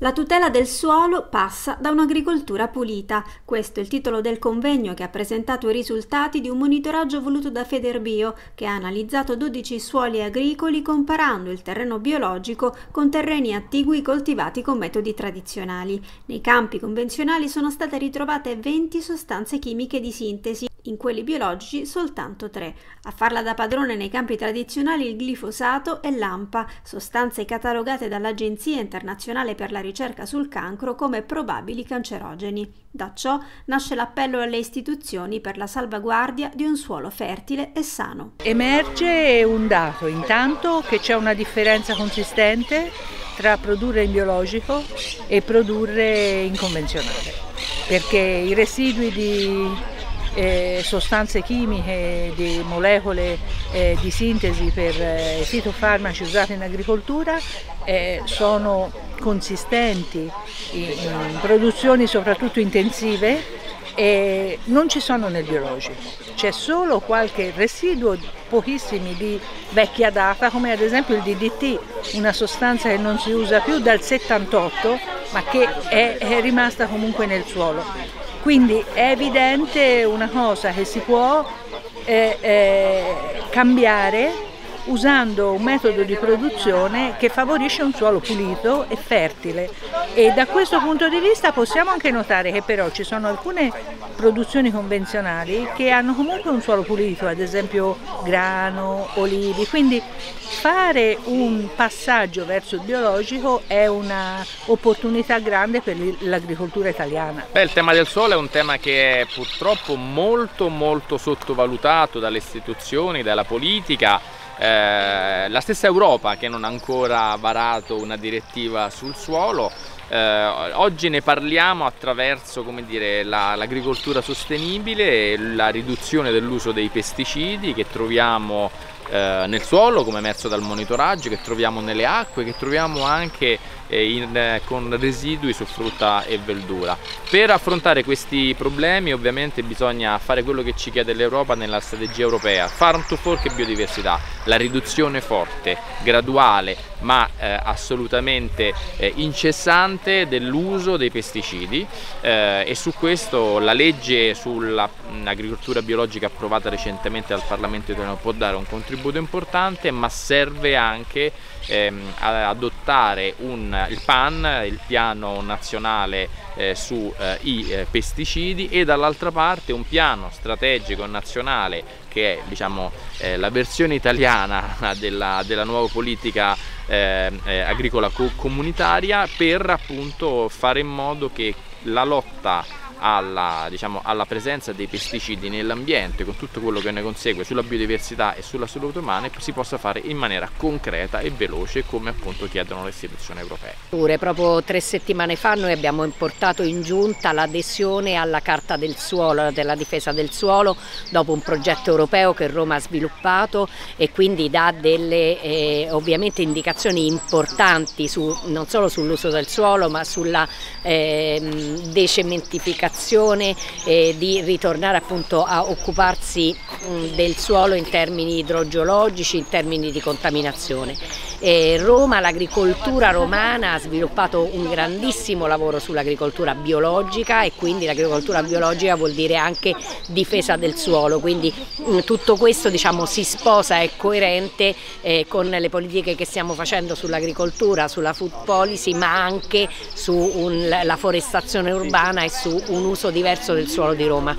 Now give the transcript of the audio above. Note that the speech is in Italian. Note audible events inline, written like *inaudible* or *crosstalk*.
La tutela del suolo passa da un'agricoltura pulita. Questo è il titolo del convegno che ha presentato i risultati di un monitoraggio voluto da Federbio, che ha analizzato 12 suoli agricoli comparando il terreno biologico con terreni attigui coltivati con metodi tradizionali. Nei campi convenzionali sono state ritrovate 20 sostanze chimiche di sintesi, in quelli biologici soltanto 3. A farla da padrone nei campi tradizionali il glifosato e l'AMPA, sostanze catalogate dall'Agenzia internazionale per la ricerca sul cancro come probabili cancerogeni. Da ciò nasce l'appello alle istituzioni per la salvaguardia di un suolo fertile e sano. Emerge un dato, intanto che c'è una differenza consistente tra produrre in biologico e produrre in convenzionale, perché i residui di eh, sostanze chimiche, di molecole eh, di sintesi per eh, fitofarmaci usate in agricoltura eh, sono consistenti in, in produzioni soprattutto intensive e non ci sono nel biologico, c'è solo qualche residuo, pochissimi di vecchia data, come ad esempio il DDT, una sostanza che non si usa più dal 78 ma che è, è rimasta comunque nel suolo. Quindi è evidente una cosa che si può eh, eh, cambiare usando un metodo di produzione che favorisce un suolo pulito e fertile. E da questo punto di vista possiamo anche notare che però ci sono alcune produzioni convenzionali che hanno comunque un suolo pulito, ad esempio grano, olivi, quindi fare un passaggio verso il biologico è un'opportunità grande per l'agricoltura italiana. Beh, il tema del suolo è un tema che è purtroppo molto molto sottovalutato dalle istituzioni, dalla politica eh, la stessa Europa che non ha ancora varato una direttiva sul suolo eh, oggi ne parliamo attraverso l'agricoltura sostenibile e la riduzione dell'uso dei pesticidi che troviamo eh, nel suolo come emerso dal monitoraggio, che troviamo nelle acque, che troviamo anche eh, in, eh, con residui su frutta e verdura. Per affrontare questi problemi ovviamente bisogna fare quello che ci chiede l'Europa nella strategia europea, farm to fork e biodiversità, la riduzione forte, graduale ma eh, assolutamente eh, incessante dell'uso dei pesticidi e su questo la legge sull'agricoltura biologica approvata recentemente dal Parlamento italiano può dare un contributo importante ma serve anche ehm, adottare un, il PAN, il piano nazionale eh, sui eh, eh, pesticidi e dall'altra parte un piano strategico nazionale che è diciamo, eh, la versione italiana *laughs* della, della nuova politica eh, eh, agricola co comunitaria per appunto fare in modo che la lotta alla, diciamo, alla presenza dei pesticidi nell'ambiente con tutto quello che ne consegue sulla biodiversità e sulla salute umana si possa fare in maniera concreta e veloce come appunto chiedono le istituzioni europee. Proprio tre settimane fa noi abbiamo portato in giunta l'adesione alla Carta del Suolo, della difesa del suolo, dopo un progetto europeo che Roma ha sviluppato e quindi dà delle eh, ovviamente indicazioni importanti su, non solo sull'uso del suolo ma sulla eh, decementificazione eh, di ritornare appunto a occuparsi mh, del suolo in termini idrogeologici, in termini di contaminazione. Eh, Roma, l'agricoltura romana ha sviluppato un grandissimo lavoro sull'agricoltura biologica e quindi l'agricoltura biologica vuol dire anche difesa del suolo, quindi mh, tutto questo diciamo, si sposa, è coerente eh, con le politiche che stiamo facendo sull'agricoltura, sulla food policy, ma anche sulla forestazione urbana e su un uso diverso del suolo di Roma.